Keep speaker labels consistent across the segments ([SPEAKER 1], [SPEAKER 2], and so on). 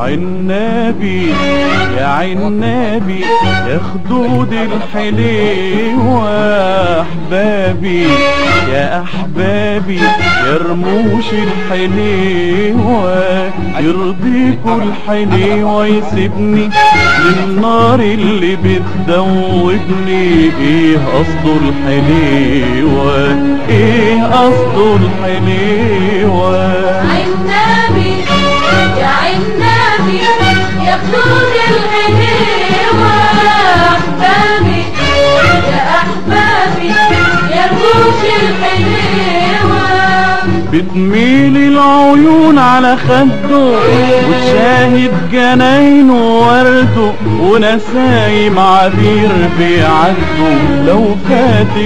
[SPEAKER 1] عنابي يا عنابي يا خدود الحليوة احبابي يا أحبابي يا رموش الحليوة يرضيكوا الحليوة يسيبني للنار اللي بتدوبني إيه قصده الحليوة إيه قصده الحليوة بتميل العيون على خده وتشاهد جناينه وورده ونسايم عبير بيعدوا لو فات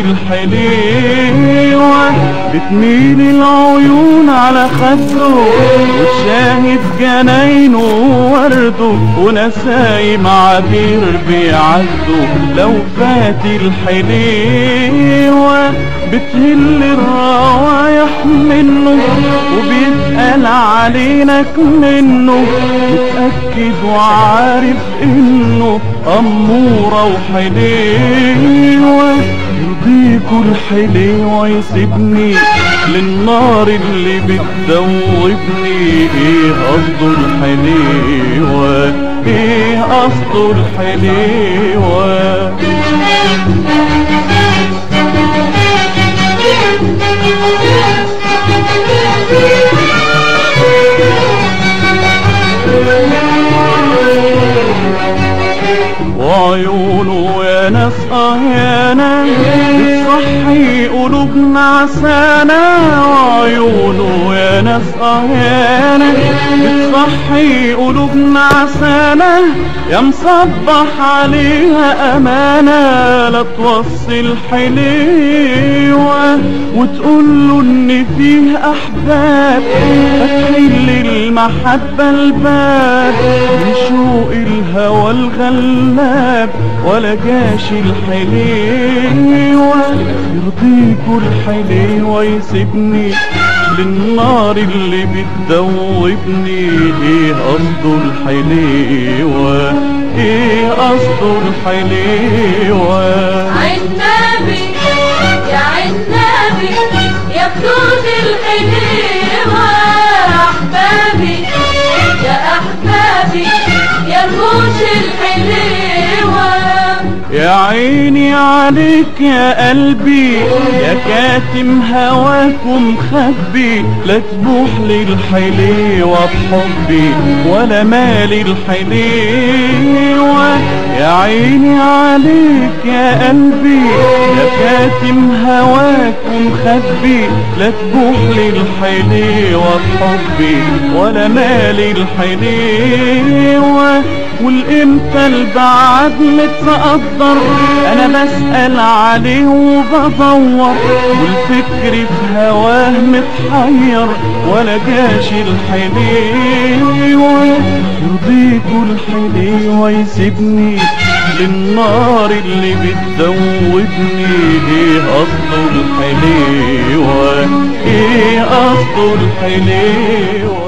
[SPEAKER 1] الحليوة بتميل العيون على خده وتشاهد جناينه وورده ونسايم عبير بيعدوا لو فات الحليوة بتهل الروايح منه وبيتقال علينك منه متأكد وعارف إنه أمورة وحليوة يرضيكوا الحليوة يسيبني للنار اللي بتدوبني إيه قصده الحليوة إيه قصده الحليوة وعيونه يا ناس آه يا ناس بتصحي قلوبنا عسانا. وعيونه يا ناس آه يا ناس بتصحي قلوبنا عسانا يا مصبح عليها امانه لا توصل وتقول له إن فيه أحباب. فاتحين للمحبه الباب من شوق الهوى الغلاب ولا جاش الحليوة. يرضيكوا الحليوة يسيبني. للنار اللي بتدوبني إيه قصده الحليوه إيه قصده الحليوه عيني عليك يا قلبي يا كاتم هواكم خبي لا تبوح للحليوة بحبي ولا مالي الحليوة يا عيني عليك يا قلبي يا كاتم هواكم خبي لا تبوح للحليوة بحبي ولا مالي الحليوة والامتى البعد متقدر. أنا بسأل عليه وبدور والفكر في هواه متحير ولا جاش الحليوة. يرضيكوا الحليوة يسيبني للنار اللي بتدوبني إيه قصده الحليوة؟ إيه قصده الحليوة؟